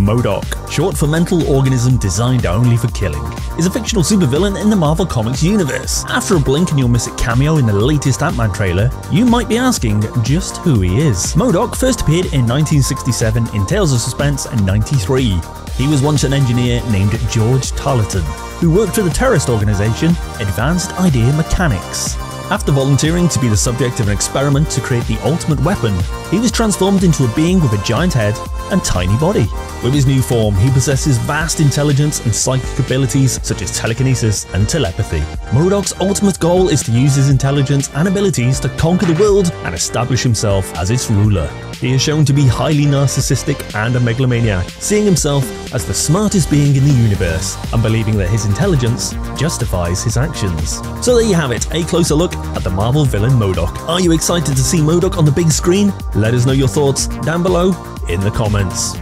MODOK, short for mental organism designed only for killing, is a fictional supervillain in the Marvel Comics universe. After a blink and you'll miss a cameo in the latest Ant-Man trailer, you might be asking just who he is. MODOK first appeared in 1967 in Tales of Suspense and 93. He was once an engineer named George Tarleton, who worked for the terrorist organization Advanced Idea Mechanics. After volunteering to be the subject of an experiment to create the ultimate weapon, he was transformed into a being with a giant head and tiny body. With his new form, he possesses vast intelligence and psychic abilities such as telekinesis and telepathy. MODOK's ultimate goal is to use his intelligence and abilities to conquer the world and establish himself as its ruler. He is shown to be highly narcissistic and a megalomaniac, seeing himself as the smartest being in the universe and believing that his intelligence justifies his actions. So there you have it, a closer look at the Marvel villain MODOK. Are you excited to see MODOK on the big screen? Let us know your thoughts down below in the comments.